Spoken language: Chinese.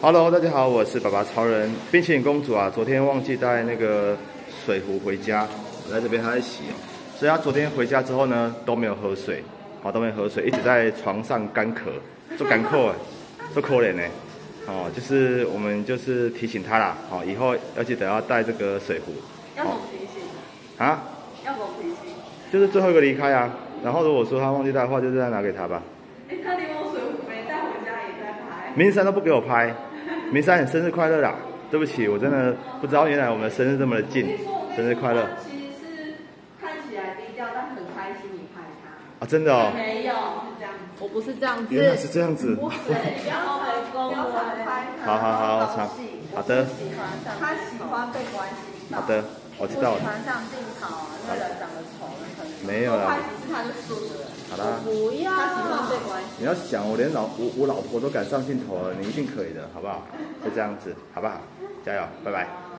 Hello，大家好，我是爸爸超人冰淇淋公主啊。昨天忘记带那个水壶回家，我在这边还在洗哦。所以她昨天回家之后呢，都没有喝水，好都没喝水，一直在床上干咳，做干咳哎，做可怜呢。哦，就是我们就是提醒她啦，好，以后要记得要带这个水壶。要怎么提醒？啊？要怎么提醒？就是最后一个离开啊。然后如果说她忘记带的话，就再拿给她吧。哎，他连我水壶没带回家也在拍。明山都不给我拍。明山你，生日快乐啦！对不起，我真的不知道原来我们的生日这么的近。生日快乐。其实是看起来低调，但很开心你拍他。啊，真的哦。没有，是这样。我不是这样子。原来是这样子。不要回公，不要拍他。好好好，好。好的。喜欢上他喜欢被关心。好的，我知道了。喜欢上镜头，那人长得丑，那可能。没有啦。是他的素质。好啦。不要。你要想，我连老我我老婆都敢上镜头了，你一定可以的，好不好？就这样子，好不好？加油，拜拜。